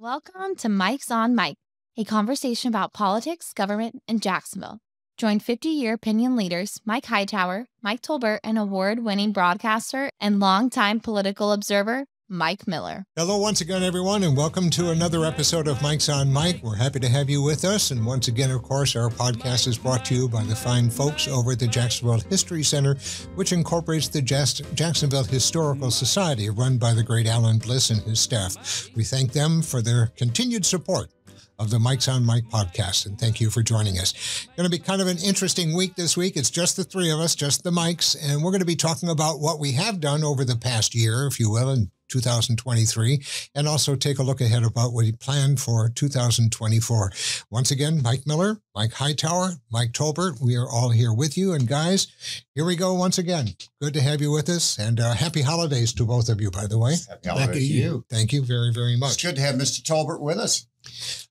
Welcome to Mikes on Mic, a conversation about politics, government, and Jacksonville. Join 50 year opinion leaders Mike Hightower, Mike Tolbert, an award winning broadcaster and longtime political observer Mike Miller. Hello, once again, everyone, and welcome to another episode of Mikes on Mic. We're happy to have you with us. And once again, of course, our podcast is brought to you by the fine folks over at the Jacksonville History Center, which incorporates the Jacksonville Historical Society, run by the great Alan Bliss and his staff. We thank them for their continued support of the Mikes on Mic podcast. And thank you for joining us. Going to be kind of an interesting week this week. It's just the three of us, just the Mikes. And we're going to be talking about what we have done over the past year, if you will, and 2023, and also take a look ahead about what he planned for 2024. Once again, Mike Miller, Mike Hightower, Mike Tolbert, we are all here with you. And guys, here we go once again. Good to have you with us, and uh, happy holidays to both of you, by the way. Happy holidays to you. Thank you very, very much. It's good to have Mr. Tolbert with us.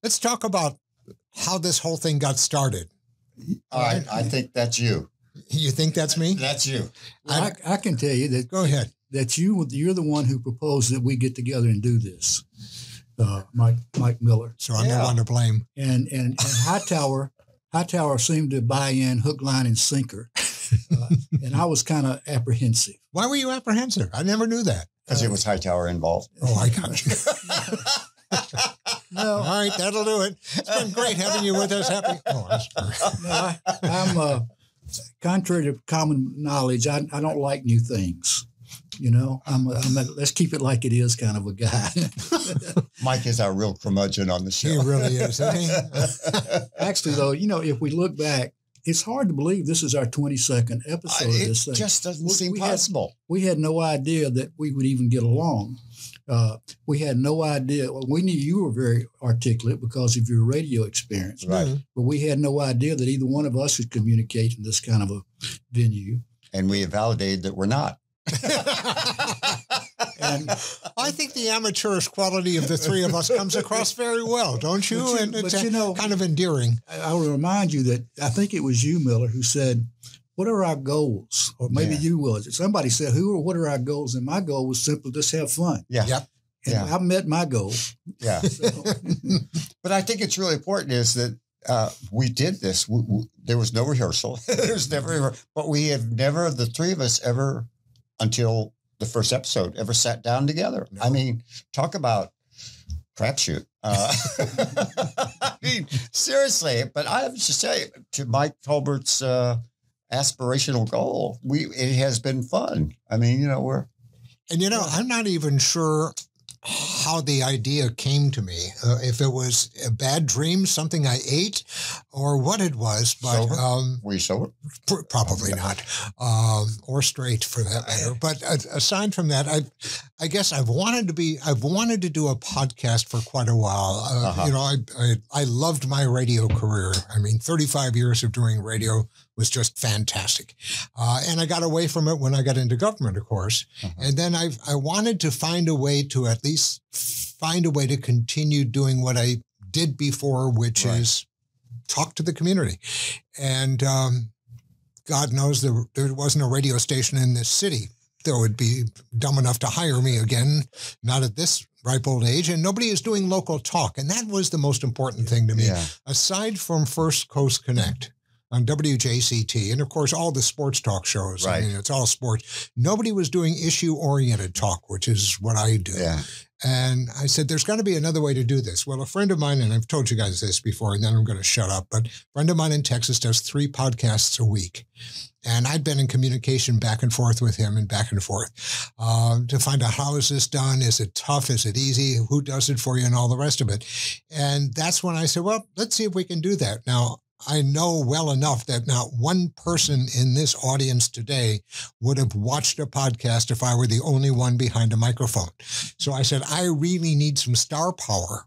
Let's talk about how this whole thing got started. All right, I think that's you. You think that's me? That's you. Well, I, I, can tell you that. Go ahead that you you're the one who proposed that we get together and do this, uh, Mike Mike Miller. So I'm yeah. the one to blame. And and, and Hightower Hightower seemed to buy in hook, line, and sinker, uh, and I was kind of apprehensive. Why were you apprehensive? I never knew that. Because uh, it was Hightower involved. Oh, I got you. no. All right, that'll do it. It's been great having you with us. Happy. Oh, no, I, am uh, contrary to common knowledge. I, I don't like new things. You know, I'm, a, I'm a, let's keep it like it is kind of a guy. Mike is our real curmudgeon on the show. He really is. Actually, though, you know, if we look back, it's hard to believe this is our 22nd episode it of this thing. just doesn't we, seem we possible. Had, we had no idea that we would even get along. Uh, we had no idea. Well, we knew you were very articulate because of your radio experience, right? But we had no idea that either one of us could communicate in this kind of a venue. And we have validated that we're not. And I think the amateurish quality of the three of us comes across very well, don't you? you and it's but you know, kind of endearing. I, will remind you that I think it was you, Miller, who said, "What are our goals?" Or maybe yeah. you was. It. Somebody said, "Who or what are our goals?" And my goal was simply just have fun. Yeah. Yep. And yeah. I met my goal. Yeah. So. but I think it's really important is that uh, we did this. We, we, there was no rehearsal. there was never, but we have never, the three of us ever until the first episode ever sat down together. No. I mean, talk about crapshoot. Uh, I mean, seriously, but I have to say to Mike Tolbert's uh, aspirational goal, we it has been fun. I mean, you know, we're and you know, I'm not even sure how the idea came to me. Uh, if it was a bad dream, something I ate, or what it was. But? Um, were you sober? Pr- probably not, um, or straight for that matter. But uh, aside from that, I, I guess I've wanted to be. I've wanted to do a podcast for quite a while. Uh, uh-huh. You know, I, I I loved my radio career. I mean, 35 years of doing radio was just fantastic. Uh, and I got away from it when I got into government, of course. Uh-huh. And then I I wanted to find a way to at least find a way to continue doing what I did before, which right. is talk to the community. And um, God knows there, there wasn't a radio station in this city that would be dumb enough to hire me again, not at this ripe old age. And nobody is doing local talk. And that was the most important thing to me. Yeah. Aside from First Coast Connect, on WJCT, and of course all the sports talk shows. Right. I mean, it's all sports. Nobody was doing issue oriented talk, which is what I do. Yeah. And I said, there's got to be another way to do this. Well, a friend of mine, and I've told you guys this before, and then I'm going to shut up, but a friend of mine in Texas does three podcasts a week. And I'd been in communication back and forth with him and back and forth uh, to find out how is this done? Is it tough? Is it easy? Who does it for you? And all the rest of it. And that's when I said, well, let's see if we can do that. Now, I know well enough that not one person in this audience today would have watched a podcast if I were the only one behind a microphone. So I said, I really need some star power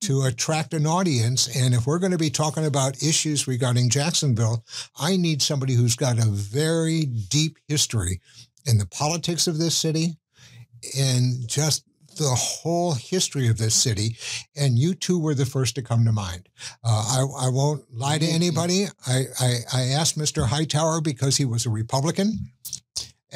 to attract an audience. And if we're going to be talking about issues regarding Jacksonville, I need somebody who's got a very deep history in the politics of this city and just the whole history of this city, and you two were the first to come to mind. Uh, I, I won't lie to anybody. I, I, I asked Mr. Hightower because he was a Republican.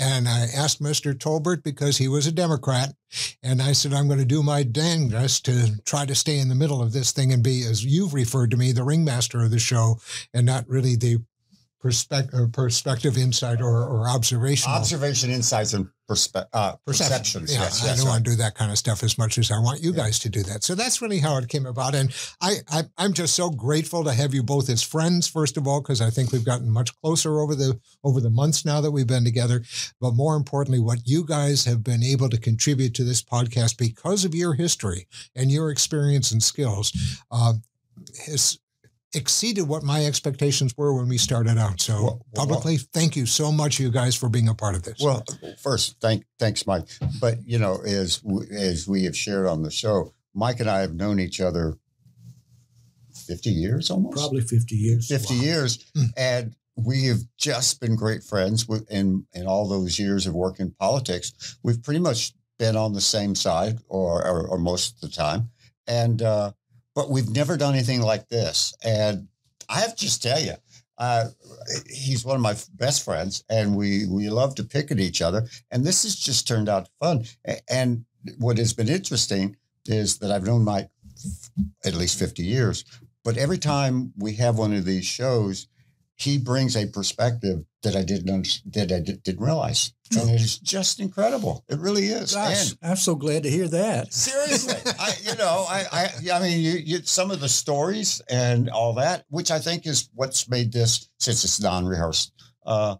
And I asked Mr. Tolbert because he was a Democrat. And I said, I'm going to do my dangest to try to stay in the middle of this thing and be, as you've referred to me, the ringmaster of the show and not really the perspective, perspective insight or, or observation. Observation, insights, and perspe- uh, perceptions. Yeah, yes, I yes, don't right. want to do that kind of stuff as much as I want you Yeah. guys to do that. So that's really how it came about. And I, I I'm just so grateful to have you both as friends, first of all, because I think we've gotten much closer over the over the months now that we've been together. But more importantly, what you guys have been able to contribute to this podcast because of your history and your experience and skills uh, has exceeded what my expectations were when we started out. So Well, well, publicly, thank you so much, you guys, for being a part of this. Well, first, thank thanks, Mike. But you know, as as we have shared on the show, Mike and I have known each other fifty years almost. Probably 50 years. 50 Wow. years Hmm. and we have just been great friends with in in all those years of work in politics we've pretty much been on the same side or or, or most of the time and uh but we've never done anything like this and i have to just tell you uh, he's one of my best friends, and we we love to pick at each other. And this has just turned out fun. And what has been interesting is that I've known Mike at least fifty years, but every time we have one of these shows, he brings a perspective that I didn't that I didn't realize, and it is just incredible. It really is. Gosh, And I'm so glad to hear that. seriously, I, you know, I, I, I mean, you, you, some of the stories and all that, which I think is what's made this since it's non-rehearsed. Uh,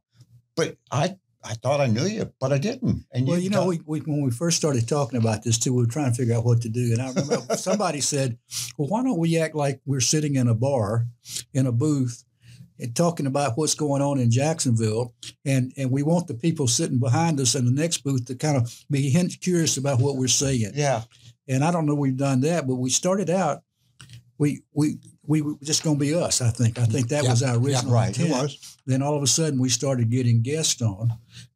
but I, I thought I knew you, but I didn't. And Well, you know, we, we, when we first started talking about this too, we were trying to figure out what to do. And I remember somebody said, "Well, why don't we act like we're sitting in a bar, in a booth, and talking about what's going on in Jacksonville, and and we want the people sitting behind us in the next booth to kind of be hint- curious about what we're saying." yeah, And I don't know we've done that, but we started out, we we we were just going to be us. I think. I think that Yeah, was our yeah, original right. it intent was. then all of a sudden we started getting guests on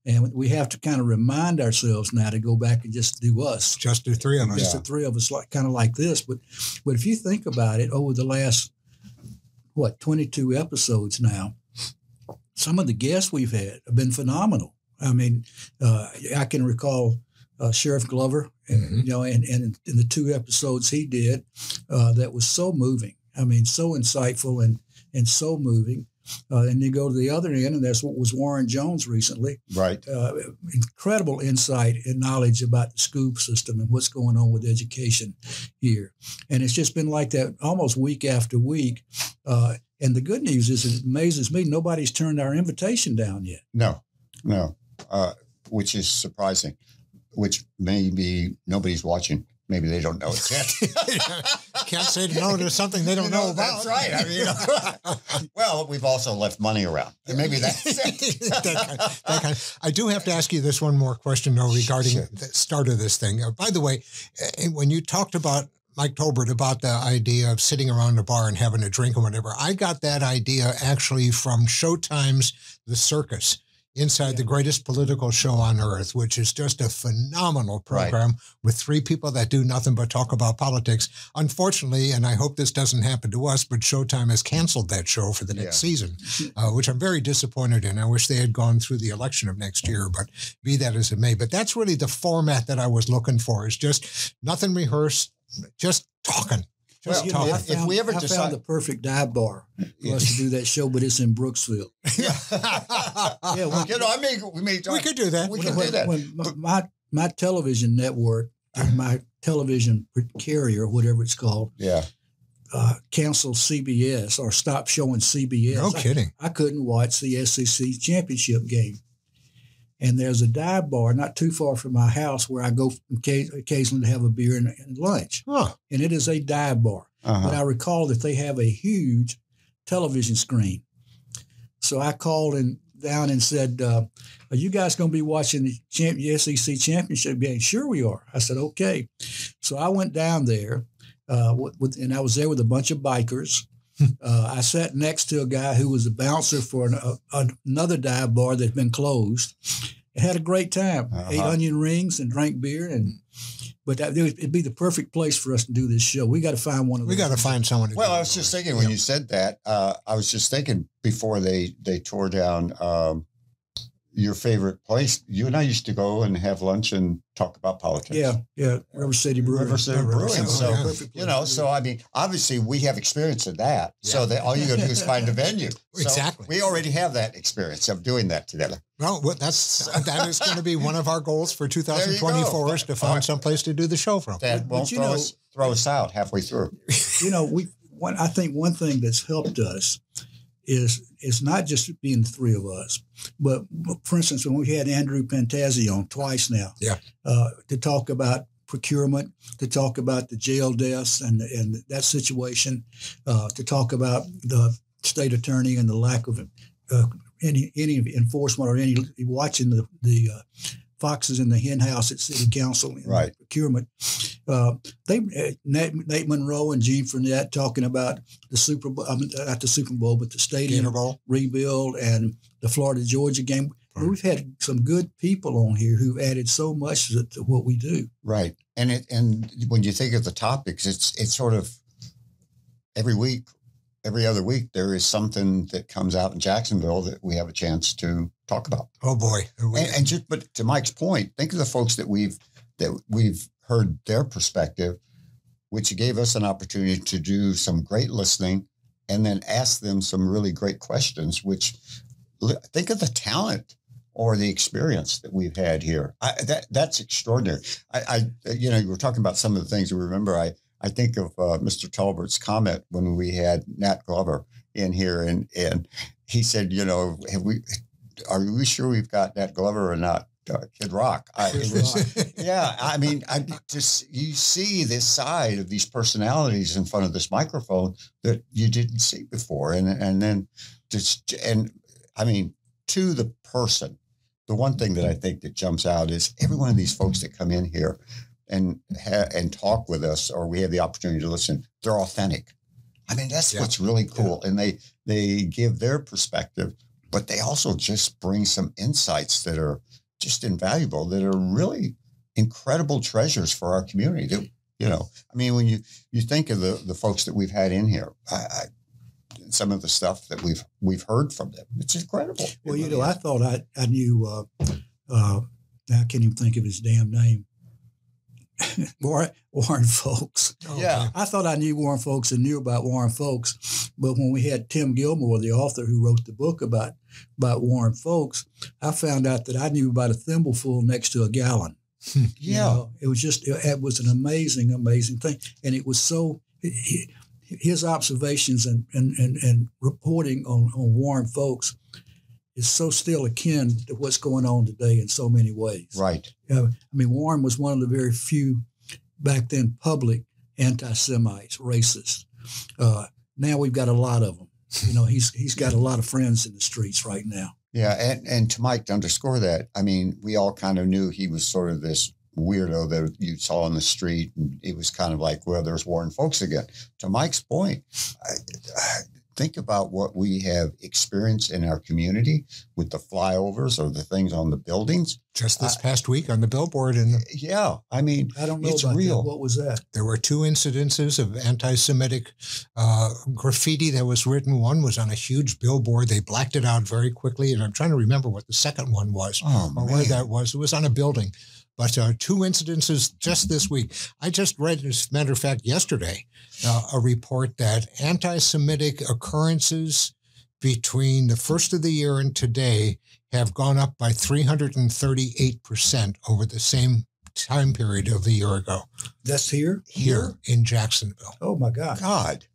and we have to kind of remind ourselves now to go back and just do us Just the three of us. just Yeah. the three of us like kind of like this but but if you think about it over the last what 22 episodes now. Some of the guests we've had have been phenomenal. I mean uh, i can recall uh, sheriff glover Mhm. you know and, and in the two episodes he did uh, that was so moving. I mean so insightful and and so moving uh, and you go to the other end and that's what was warren jones recently right. uh, incredible insight and knowledge about the school system and what's going on with education here. And it's just been like that almost week after week. Uh, and the good news is it amazes me nobody's turned our invitation down yet. No, no, uh, which is surprising. Which maybe nobody's watching. Maybe they don't know it yet. Can't say no to something they don't You know, about. That's right. I mean, well, we've also left money around. And maybe that's it. that kind, that kind. I do have to ask you this one more question, though, regarding Sure. the start of this thing. Uh, by the way, uh, when you talked about Mike Tolbert about the idea of sitting around a bar and having a drink or whatever, I got that idea actually from Showtime's The Circus. Inside the greatest political show on earth, which is just a phenomenal Right. program with three people that do nothing but talk about politics. Unfortunately, and I hope this doesn't happen to us, but Showtime has canceled that show for the next Yeah. season, uh, which I'm very disappointed in. I wish they had gone through the election of next year, but be that as it may. But that's really the format that I was looking for is just nothing rehearsed, just talking. Just Well, You know, talking. If- if we ever I decide- found the perfect dive bar for us to do that show, but it's in Brooksville. yeah, well- you know, I mean, we may we could do that. We when, can do that. when my, my my television network, and my television carrier, whatever it's called, Yeah, uh, canceled CBS or stopped showing CBS. No I- kidding. I, couldn't watch the SEC championship game. And there's a dive bar not too far from my house where I go occasionally to have a beer and, and lunch. Huh. And it is a dive bar. uh-huh. But I recall that they have a huge television screen. So I called and down and said, uh, "Are you guys going to be watching the, champ- the SEC championship game?" Sure, we are. I said, "Okay." So I went down there, uh, with, with, and I was there with a bunch of bikers. Uh, I sat next to a guy who was a bouncer for an, uh, another dive bar that's been closed. And had a great time. Ate Uh-huh. onion rings and drank beer, and but that, it'd be the perfect place for us to do this show. We got to find one of We got to find someone to Well, do I was just thinking when Yeah. you said that, uh, I was just thinking before they they tore down um, your favorite place. You and I used to go and have lunch and talk about politics. Yeah, yeah. River City Brewing. River City Yeah, River Brewing. City, So, yeah. Perfect you know, so. I mean, obviously we have experience in that. So that all you got to do is find a venue. So Exactly. We already have that experience of doing that together. Well, that's that is going to be one of our goals for 2024 is to find right. someplace to do the show from. That But- won't you throw know- us throw us out halfway through. you know, we one I think one thing that's helped us is is not just being the three of us, but for instance, when we had Andrew Pantazi on twice now, Yeah. uh, to talk about procurement, to talk about the jail deaths and and that situation, uh, to talk about the state attorney and the lack of uh, any any enforcement or any watching the the uh, foxes in the hen house at city council in Right. procurement. Uh, they uh, Nate, Nate Monroe and Gene Frenette talking about the Super Bowl, I mean, not the Super Bowl, but the stadium Bowl. rebuild and the Florida Georgia game. Right. We've had some good people on here who've added so much to, to what we do. Right. And it and when you think of the topics, it's it's sort of every week, every other week, there is something that comes out in Jacksonville that we have a chance to talk about. Oh boy. And, and just but to Mike's point, think of the folks that we've that we've heard their perspective, which gave us an opportunity to do some great listening and then ask them some really great questions, which think of the talent or the experience that we've had here. I, that that's extraordinary. I, I you know, you were talking about some of the things you remember. I I think of uh, Mr. Tolbert's comment when we had Nat Glover in here, and and he said, you know, have we are we sure we've got Nat Glover or not? Uh, Kid Rock. I, was, yeah, I mean, I just you see this side of these personalities in front of this microphone that you didn't see before, and and then just and I mean, to the person, the one thing that I think that jumps out is every one of these folks that come in here and ha- and talk with us, or we have the opportunity to listen. They're authentic. I mean, that's Yeah. what's really cool, and they they give their perspective, but they also just bring some insights that are just invaluable that are really incredible treasures for our community. That, you know, I mean, when you you think of the the folks that we've had in here, I, I, some of the stuff that we've we've heard from them, it's incredible. Well, you know, I thought I, I knew, uh, uh, I can't even think of his damn name. Warren, Warren Folks. Oh, Yeah. I thought I knew Warren Folks and knew about Warren Folks, but when we had Tim Gilmore, the author who wrote the book about about Warren Folks, I found out that I knew about a thimbleful next to a gallon. Hmm. You yeah, know, it was just it, it was an amazing, amazing thing, and it was so. He, his observations and, and, and, and reporting on, on Warren Folks is so still akin to what's going on today in so many ways. right. Uh, I mean, Warren was one of the very few back then public anti-Semites, racists. Uh, now we've got a lot of them. You know, he's he's got a lot of friends in the streets right now. Yeah, and and to Mike to underscore that, I mean, we all kind of knew he was sort of this weirdo that you saw on the street, and it was kind of like, well, there's Warren Folks again. To Mike's point, I, I think about what we have experienced in our community with the flyovers or the things on the buildings. Just this past week on the billboard, and Yeah, I mean, I don't know It's about real. that. What was that? there were two incidences of anti-Semitic uh, graffiti that was written. One was on a huge billboard. They blacked it out very quickly, and I'm trying to remember what the second one was. oh or man, where that was. It was on a building. But uh, two incidences just this week. I just read, as a matter of fact, yesterday, uh, a report that anti Semitic occurrences between the first of the year and today have gone up by 338% over the same time period of a year ago That's here. here in Jacksonville. Oh my God! God,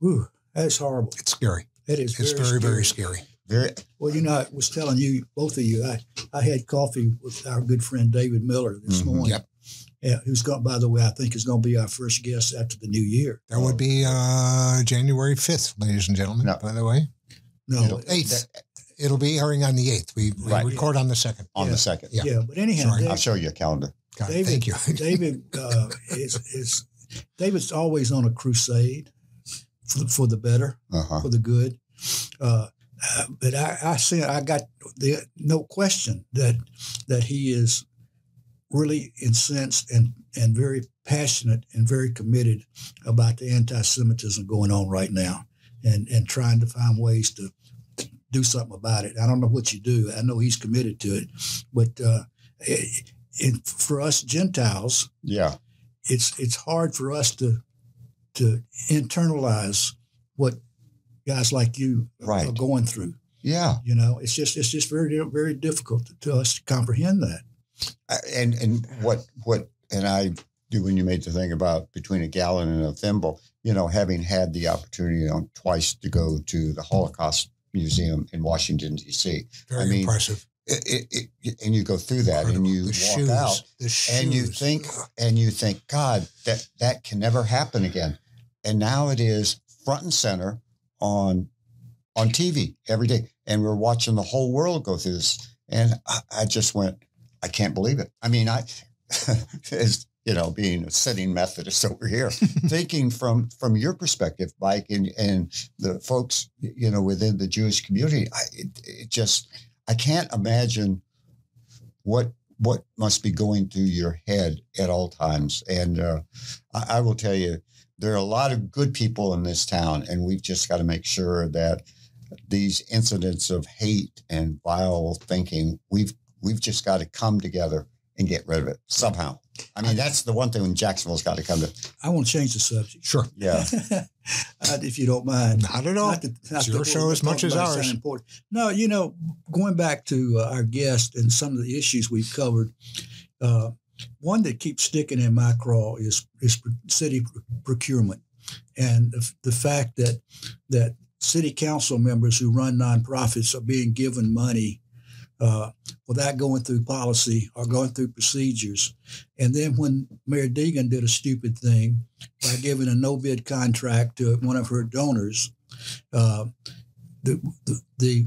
Whew, that's horrible. It's scary. It is. It's very, very scary. very Well, you know, I was telling you, both of you, I, I had coffee with our good friend David Miller this Mhm. morning. Yep. Yeah, who's going, by the way, I think is going to be our first guest after the new year. That would be uh, January 5th, ladies and gentlemen, No. by the way. No, 8th. It'll be airing on the 8th. We, we Right. record on the 2nd. on Yeah. the second. Yeah. yeah. but anyhow, Sorry. I'll show you a calendar. God, David, thank you. David uh, is, is David's always on a crusade for the, for the better, Uh-huh. for the good. Uh, uh, but I, I see, I got the no question that that he is really incensed and and very passionate and very committed about the anti-Semitism going on right now, and and trying to find ways to do something about it. I don't know what you do. I know he's committed to it, but uh, it, it, for us Gentiles, Yeah. it's it's hard for us to to internalize what guys like you are going through. Yeah. You know, it's just it's just very very difficult to, to us to comprehend that. Uh, And and what what and I do when you made the thing about between a gallon and a thimble, you know, having had the opportunity on twice to go to the Holocaust Museum in Washington D.C. Very I mean, impressive. It, it, it, and you go through that and you the walk shoes, out and you think and you think god that that can never happen again and now it is front and center on on tv every day. And we're watching the whole world go through this. And i, I just went i can't believe it. I mean i as you know being a sitting methodist over here thinking from from your perspective mike and and the folks you know within the jewish community i it, it just i can't imagine what what must be going through your head at all times. And uh, I, I will tell you, there are a lot of good people in this town, and we've just got to make sure that these incidents of hate and vile thinking, we've we've just got to come together and get rid of it somehow. I mean, that's the one thing when Jacksonville's got to come to. I won't change the subject. Sure. Yeah, if you don't mind. Not at all. Not that- not It's your show as much as ours. Important. No, you know, going back to uh, our guest and some of the issues we've covered, uh, one that keeps sticking in my craw is is city procurement, and the, the fact that that city council members who run nonprofits are being given money uh, without going through policy or going through procedures, and then when Mayor Deegan did a stupid thing by giving a no bid contract to one of her donors. Uh, the, the, the,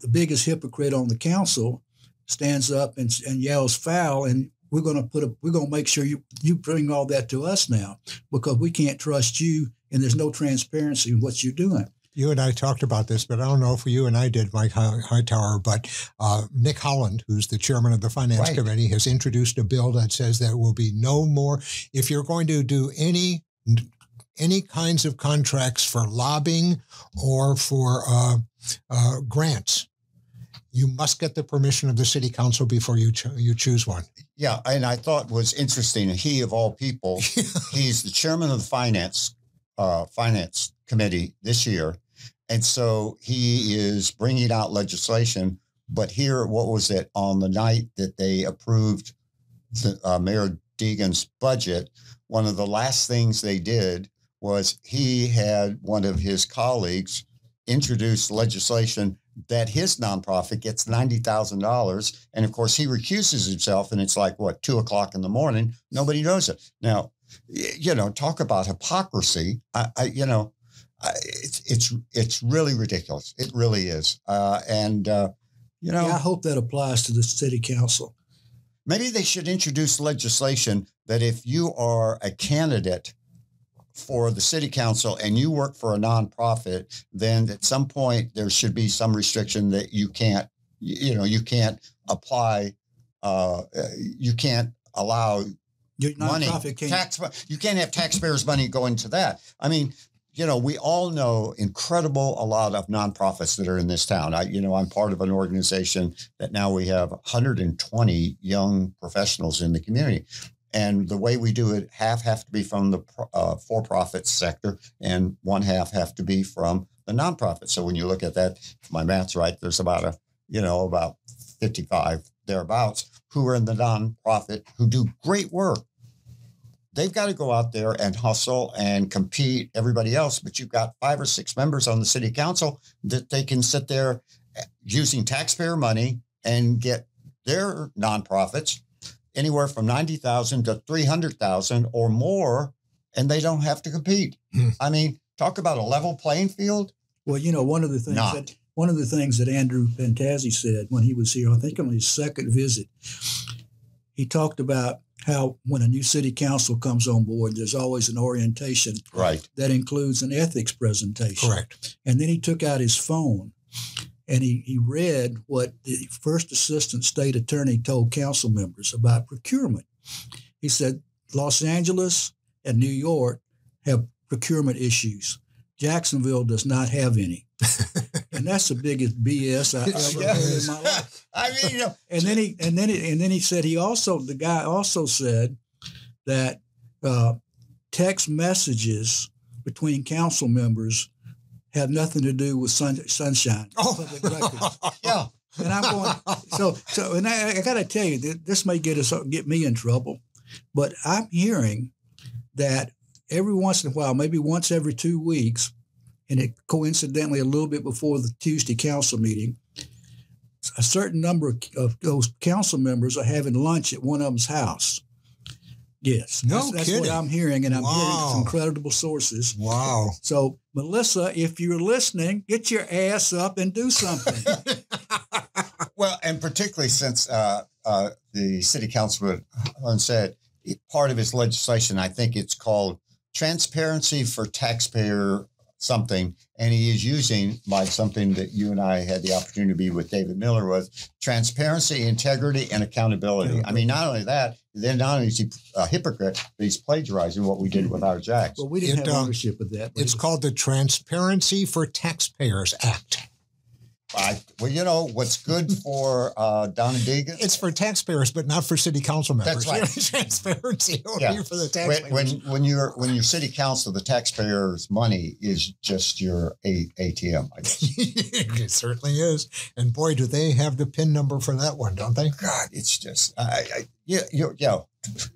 the biggest hypocrite on the council stands up and, and yells foul, and we're going to put a, we're going to make sure you, you bring all that to us now because we can't trust you and there's no transparency in what you're doing. You and I talked about this, but I don't know if you and I did, Mike Hightower. But uh, Nick Holland, who's the chairman of the finance Right. committee, has introduced a bill that says there will be no more. If you're going to do any any kinds of contracts for lobbying or for uh, uh, grants, you must get the permission of the city council before you cho- you choose one. Yeah. And I thought was interesting. He of all people, he's the chairman of the finance uh, finance committee this year, and so he is bringing out legislation. But here, what was it on the night that they approved the, uh, Mayor Deegan's budget? One of the last things they did was he had one of his colleagues introduce legislation that his nonprofit gets ninety thousand dollars, and of course he recuses himself, and it's like what two o'clock in the morning. Nobody knows it now you know, talk about hypocrisy. I, I you know, I, it's it's it's really ridiculous. It really is. Uh, and uh, you know, Yeah, I hope that applies to the city council. maybe they should introduce legislation that if you are a candidate for the city council and you work for a nonprofit, then at some point there should be some restriction that you can't, you know, you can't apply, uh, you can't allow Your money, can't. tax, you can't have taxpayers' money go into that. I mean, you know, we all know incredible a lot of nonprofits that are in this town. I, you know, I'm part of an organization that now we have 120 young professionals in the community. And the way we do it, half have to be from the uh, for-profit sector, and one half have to be from the nonprofit. So when you look at that, if my math's right, there's about a, you know, about 55 thereabouts who are in the nonprofit who do great work they've got to go out there and hustle and compete everybody else but you've got five or six members on the city council that they can sit there eh, using taxpayer money and get their nonprofits anywhere from 90,000 to 300,000 or more and they don't have to compete Hmm. i mean talk about a level playing field Well, you know, one of the things Not. that one of the things that Andrew Pantazi said when he was here, I think on his second visit, he talked about how when a new city council comes on board, there's always an orientation right that includes an ethics presentation. Correct. And then he took out his phone and he, he read what the first assistant state attorney told council members about procurement. He said Los Angeles and New York have procurement issues, Jacksonville does not have any. and that's the biggest BS I ever Yeah. heard in my life. I mean, you know, And then he and then he, and then he said he also the guy also said that uh, text messages between council members have nothing to do with sun, sunshine. Oh. Yeah. And I'm going so so and I, I got to tell you th- this may get us get me in trouble, but I'm hearing that every once in a while, maybe once every two weeks, and it coincidentally a little bit before the Tuesday council meeting, a certain number of, of those council members are having lunch at one of them's house. Yes, No that's, that's kidding. what I'm hearing, and I'm hearing Wow. from credible sources. Wow. So, Melissa, if you're listening, get your ass up and do something. Well, and particularly since uh, uh, the city councilman said part of his legislation, I think it's called transparency for taxpayer something, and he is using by something that you and I had the opportunity to be with David Miller was transparency, integrity, and accountability. I mean, not only that, then not only is he a hypocrite, but he's plagiarizing what we did with our jacks. Well, we didn't It, have um, ownership of that. It's it was- called the Transparency for Taxpayers Act. I, well, you know what's good for uh, Donna Deegan. It's for taxpayers, but not for city council members. That's right. Transparency Yeah. for the when, taxpayers. when when you're when your city council, the taxpayers' money is just your a, ATM. It certainly is. And boy, do they have the PIN number for that one, don't they? God, it's just I, I yeah you, yeah.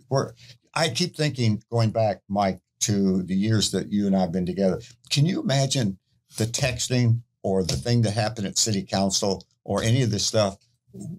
We're I keep thinking going back, Mike, to the years that you and I've been together. Can you imagine the texting or the thing that happened at city council or any of this stuff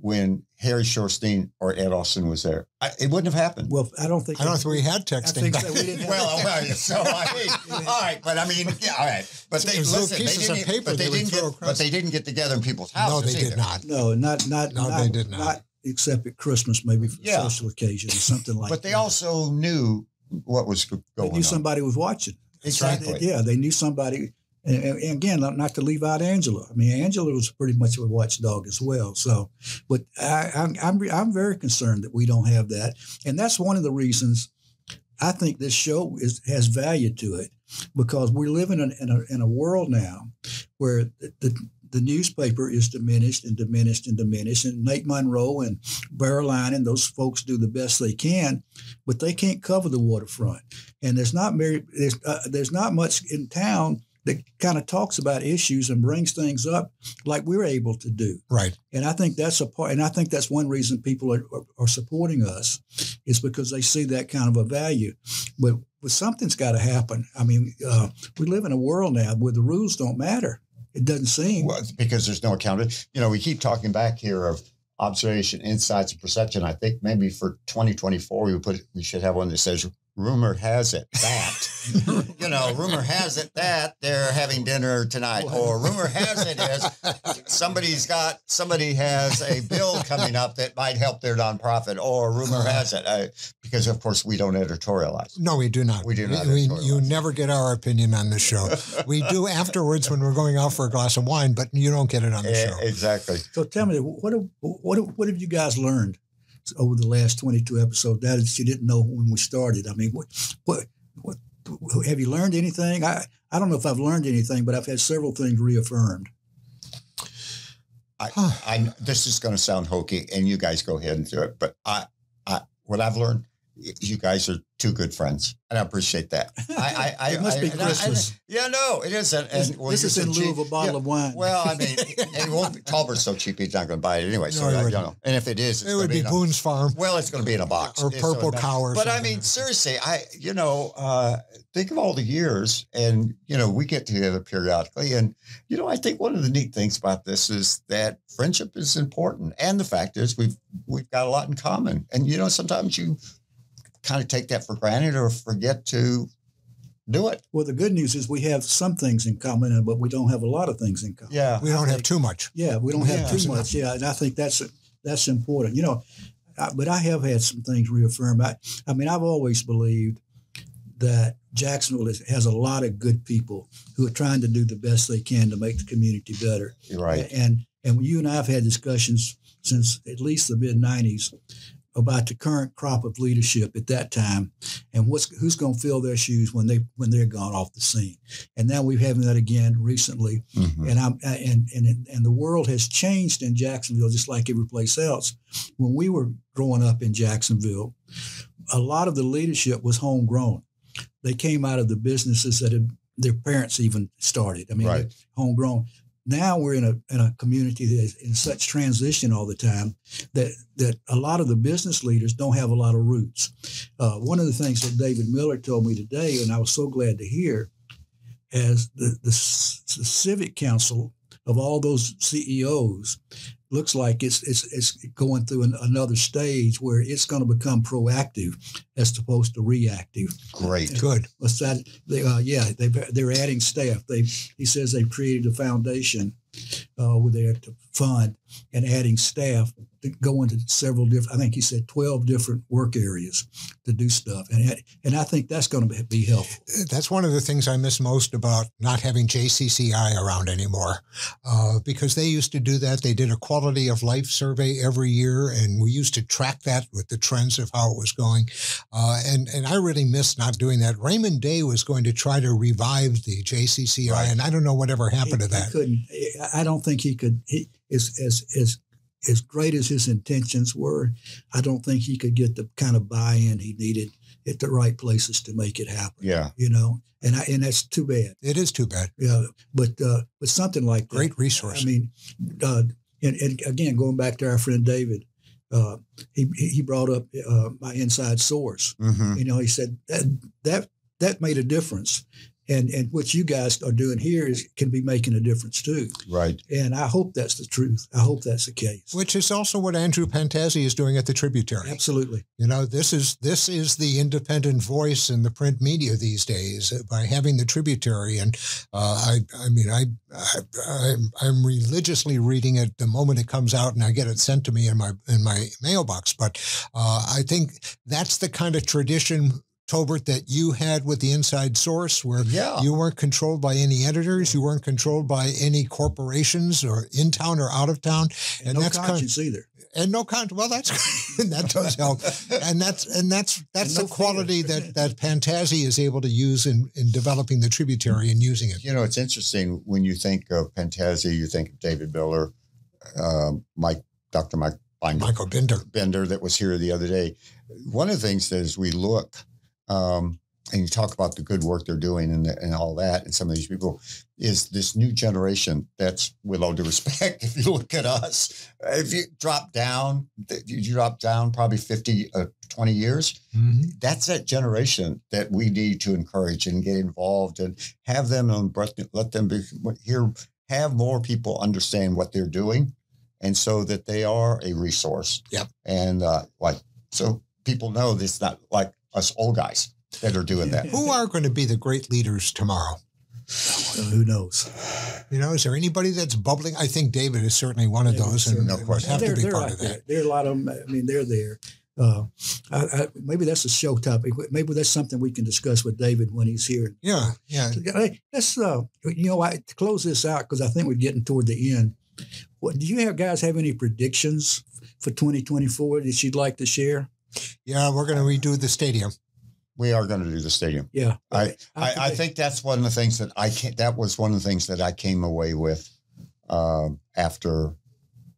when Harry Shorstein or Ed Austin was there? I, it wouldn't have happened. well, I don't think I don't think we had I texting. think back that we didn't have Well, well, so I mean, all right, but I mean, yeah, all right, but So they little listen. They pieces of didn't, paper but they, they didn't get, across. but they didn't get together in people's houses. no, they either. did not. No, not not No, not, they did not. except at Christmas, maybe for Yeah. social occasions or something like. But they that. also knew what was go- they knew on. somebody was watching. Exactly. Yeah, they knew somebody. And, and again, not, to leave out Angela. I mean, Angela was pretty much a watchdog as well. So, but I, I'm I'm I'm very concerned that we don't have that, and that's one of the reasons I think this show is has value to it because we're living in, in a in a world now where the, the the newspaper is diminished and diminished and diminished, and Nate Monroe and Bauerlein and those folks do the best they can, but they can't cover the waterfront, and there's not very there's uh, there's not much in town that kind of talks about issues and brings things up like we're able to do. Right. And I think that's a part, and I think that's one reason people are, are, are supporting us is because they see that kind of a value. But, but something's got to happen. I mean, uh, we live in a world now where the rules don't matter. It doesn't seem. Well, because there's no accountability. You know, we keep talking back here of observation, insights, and perception. I think maybe for 2024 we put we should have one that says rumor has it that you know rumor has it that they're having dinner tonight or rumor has it is somebody's got somebody has a bill coming up that might help their nonprofit or rumor has it uh, because of course we don't editorialize No, we do not. We do not We, you never get our opinion on the show. We do afterwards when we're going out for a glass of wine, but you don't get it on the show. exactly So tell me, what what what have you guys learned over the last 22 episodes That is, you didn't know when we started? I mean, what, what, what have you learned anything? I, I don't know if I've learned anything, but I've had several things reaffirmed. I. I this is going to sound hokey, and you guys go ahead and do it. But I, I what I've learned, you guys are two good friends, and I appreciate that. I, I, I It must I- be and Christmas. Yeah, no, it is. And, This, and well, this is so in lieu cheap. of a bottle Yeah, of wine. Well, I mean, it won't be, Tolbert's so cheap he's not going to buy it anyway. So No, I, wouldn't. know, and if it is, it's it would be a- Boone's Farm well, it's going to be in a box or It's Purple not- Cow But I mean, seriously, I you know uh, think of all the years, and you know we get together periodically, and you know I think one of the neat things about this is that friendship is important, and the fact is we've we've got a lot in common, and you know sometimes you kind of take that for granted or forget to do it. Well, the good news is we have some things in common, uh, but we don't have a lot of things in common. Yeah, we don't have too much. Yeah, we don't have too much. Yeah, and I think that's that's important. You know, I, but I have had some things reaffirmed. I, I mean, I've always believed that Jacksonville is, has a lot of good people who are trying to do the best they can to make the community better. you're right. And and you and I have had discussions since at least the mid '90s about the current crop of leadership at that time and what's who's going to fill their shoes when they when they're gone off the scene. And now we're having that again recently. Mhm. And I'm and and and the world has changed in Jacksonville just like every place else. When we were growing up in Jacksonville, a lot of the leadership was homegrown. They came out of the businesses that had, their parents even started. I mean, Right. homegrown. Now we're in a in a community that is in such transition all the time that that a lot of the business leaders don't have a lot of roots. Uh, one of the things that David Miller told me today, and I was so glad to hear, as the the, the civic council of all those CEOs looks like it's it's it's going through an, another stage where it's going to become proactive as opposed to reactive. Great. Good. What's that? They, uh, yeah, they they're adding staff. They he says they've created a foundation uh, with there to fund and adding staff to go into several different. I think he said twelve different work areas to do stuff, and and I think that's going to be helpful. That's one of the things I miss most about not having JCCI around anymore, uh, because they used to do that. They did a quality of life survey every year, and we used to track that with the trends of how it was going. Uh, and and I really miss not doing that. Raymond Day was going to try to revive the JCCI, Right. and I don't know whatever happened he, to that. couldn't. I don't think he could. He as as as as great as his intentions were, I don't think he could get the kind of buy-in he needed at the right places to make it happen. Yeah. You know, and I and that's too bad. It is too bad. Yeah, but uh, but something like that. Great resource. I mean, uh, and, and again, going back to our friend David, uh, he he brought up uh, my inside source. hmm You know, he said that that that made a difference, and and what you guys are doing here is can be making a difference too. Right. And I hope that's the truth. I hope that's the case. which is also what Andrew Pantazi is doing at the Tributary. Absolutely. You know, this is this is the independent voice in the print media these days uh, by having the tributary. And uh, I, I mean, I, I, I'm, I'm religiously reading it the moment it comes out, and I get it sent to me in my in my mailbox. But uh, I think that's the kind of tradition. Tolbert, that you had with the inside source, where Yeah. you weren't controlled by any editors, you weren't controlled by any corporations, or in town or out of town, And, And no that's conscience either. and no con. Well, that's that does help, and that's and that's that's And the no quality fear. that that Pantazi is able to use in in developing the tributary and using it. You know, it's interesting when you think of Pantazi, you think of David Miller, um, Mike, Dr. Mike Binder, Michael Binder. Bender that was here the other day. One of the things that as we look um, and you talk about the good work they're doing and, and all that, and some of these people is this new generation that's, with all due respect, if you look at us, if you drop down, you drop down probably 50, uh, 20 years, that's that generation that we need to encourage and get involved and have them on breath, let them be here, have more people understand what they're doing. And so that they are a resource. Yep. And uh, like, so people know this not like us old guys that are doing that. Who are going to be the great leaders tomorrow? Uh, who knows? You know, is there anybody that's bubbling? I think David is certainly one of Yeah, those, and No would question. have they're, to be part out of there. that. There are a lot of them. I mean, they're there. Uh, I, I, maybe that's a show topic. Maybe that's something we can discuss with David when he's here. Yeah, yeah. Hey, let's uh, you know, I, to close this out because I think we're getting toward the end. What do you have, guys? Have any predictions for 2024 that you'd like to share? Yeah, we're going to redo the stadium. We are going to do the stadium. Yeah, I, I, I think that's one of the things that I can That was one of the things that I came away with um, after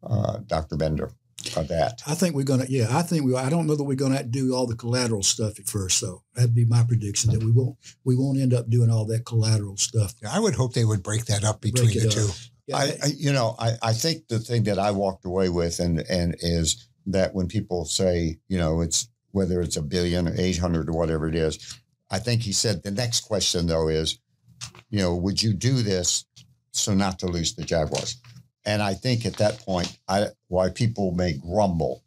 uh, Dr. Binder. Of that. I think we're gonna. Yeah, I think we. I don't know that we're gonna do all the collateral stuff at first, though. That'd be my prediction that we won't. We won't end up doing all that collateral stuff. Yeah, I would hope they would break that up between the it two. Yeah, I, I you know I, I think the thing that I walked away with and and is that when people say you know it's whether it's a billion or eight hundred or whatever it is, I think he said the next question though is, you know, would you do this so not to lose the Jaguars? And I think at that point, I why people may grumble,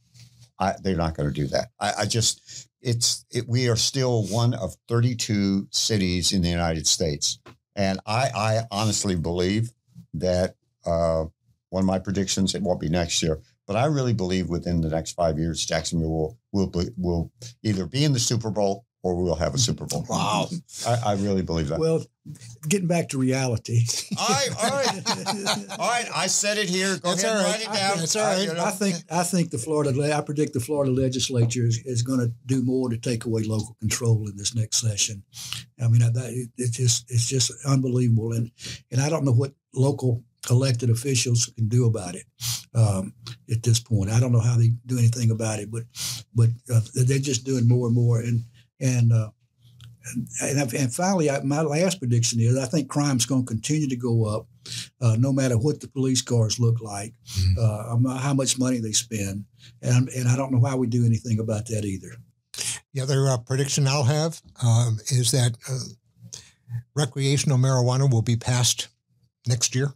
I, they're not going to do that. I, I just it's it, we are still one of 32 cities in the United States, and I I honestly believe that uh, one of my predictions it won't be next year, but I really believe within the next five years, Jacksonville will will be, will either be in the Super Bowl or we'll have a Super Bowl. Wow. I, I really believe that. Well, getting back to reality. all right, all right, all right. I said it here. Go That's ahead all write it down. That's all right. I think I think the Florida I predict the Florida legislature is, is going to do more to take away local control in this next session. I mean, that it, it's just it's just unbelievable, and and I don't know what local elected officials can do about it um, at this point. I don't know how they do anything about it, but but uh, they're just doing more and more, and and. Uh, and, and, and finally, I, my last prediction is I think crime's going to continue to go up, uh, no matter what the police cars look like uh, um, how much money they spend, and and I don't know why we do anything about that either. The other uh, prediction I'll have um, is that uh, recreational marijuana will be passed next year.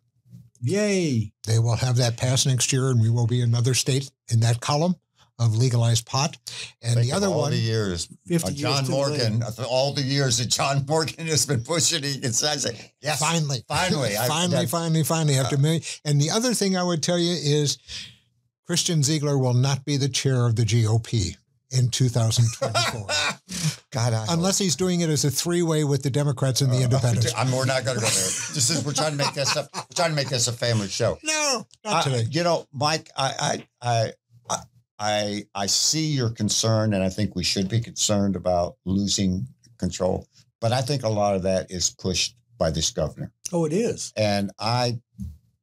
Yay! They will have that passed next year, and we will be another state in that column of legalized pot. And Think the other all one, the years, Fifty uh, John too Morgan, late. all the years that John Morgan has been pushing, he can say, say, yes, finally, finally, I- finally, that- finally, finally, after many. And the other thing I would tell you is Christian Ziegler will not be the chair of the GOP in 2024. God, I. Unless he's doing it as a three-way with the Democrats and the uh, Independents. I'm, we're not going to go there. This is we're trying to make this a, we're trying to make this a family show. No, not I- today. you know, Mike, I, I, I, I, I, I see your concern, and I think we should be concerned about losing control. But I think a lot of that is pushed by this governor, Oh, it is. and I,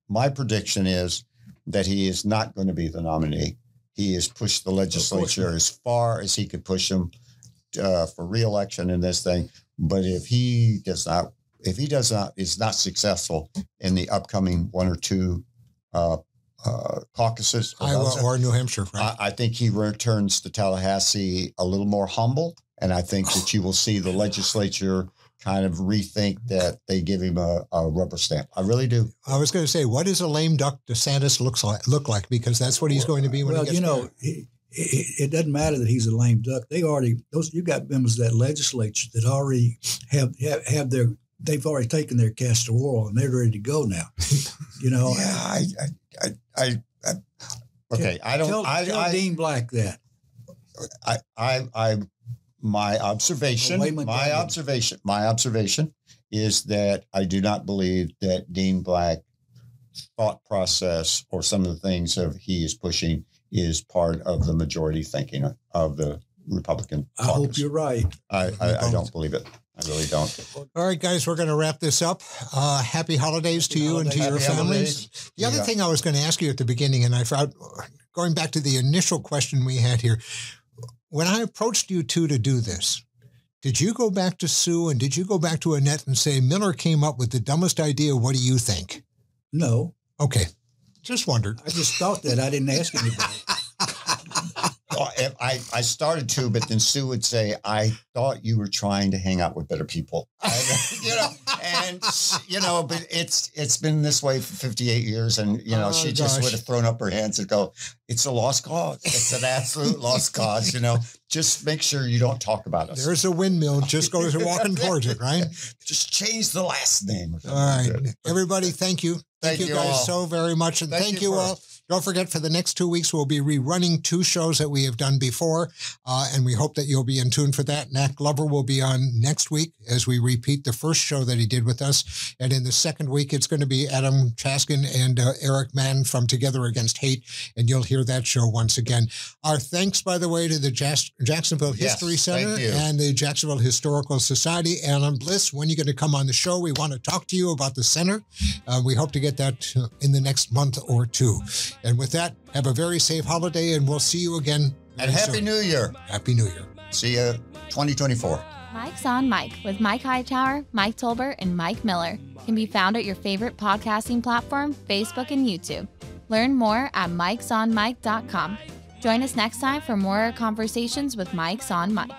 my prediction is that he is not going to be the nominee. He has pushed the legislature as far as he could push them uh, for reelection in this thing. But if he does not, if he does not, is not successful in the upcoming one or two uh, uh, caucuses, Iowa or New Hampshire, right? I, I think he returns to Tallahassee a little more humble, and I think that you will see the legislature kind of rethink that they give him a, a rubber stamp. I really do. I was going to say, what does a lame duck DeSantis looks like look like? Because that's what he's going to be when well, he gets you know, there. it, it, it doesn't matter that he's a lame duck. They already those you got members of that legislature that already have have, have their they've already taken their castor oil and they're ready to go now. you know, Yeah, I, I, I, I, I okay. I don't. tell, I, tell I, Dean Black that. I, I, I, my observation, Well, my Duggan. observation, my observation is that I do not believe that Dean Black thought process or some of the things of he is pushing is part of the majority thinking of the Republican. I hope you're right. I, I, I don't believe it. I really don't. All right, guys, we're going to wrap this up. Uh, happy holidays to Happy you and to holidays. your Happy families. holidays. The other Yeah. thing I was going to ask you at the beginning, and I found going back to the initial question we had here, when I approached you two to do this, did you go back to Sue and did you go back to Annette and say Miller came up with the dumbest idea? What do you think? No, Okay, just wondered. I just thought that. I didn't ask anybody. I, I started to, but then Sue would say, I thought you were trying to hang out with better people. I- you know, and you know, but it's it's been this way for 58 years. And you know, Oh, she just would have thrown up her hands and go, It's a lost cause. It's an absolute lost cause. You know, just make sure you don't talk about us. There's a windmill, just goes walking towards it, right? Just change the last name. All right. Everybody, thank you. Thank, Thank you you guys all. so very much. And Thank thank, you you, all. Don't forget, for the next two weeks, we'll be rerunning two shows that we have done before. Uh, and we hope that you'll be in tune for that. Nat Glover will be on next week as we repeat the first show that he did with us. And in the second week, it's going to be Adam Chaskin and uh, Eric Mann from Together Against Hate. And you'll hear that show once again. Our thanks, by the way, to the Jas- Jacksonville History thank Center and the Jacksonville Historical Society. Alan Bliss, when are you going to come on the show? We want to talk to you about the center. Uh, we hope to get that uh, in the next month or two. And with that, have a very safe holiday, and we'll see you again. And very Happy soon. New Year. Happy New Year. See you 2024. Mikes on Mic with Mike Hightower, Mike Tolbert, and Mike Miller can be found at your favorite podcasting platform, Facebook and YouTube. Learn more at mikesonmic.com. Join us next time for more conversations with Mikes on Mic.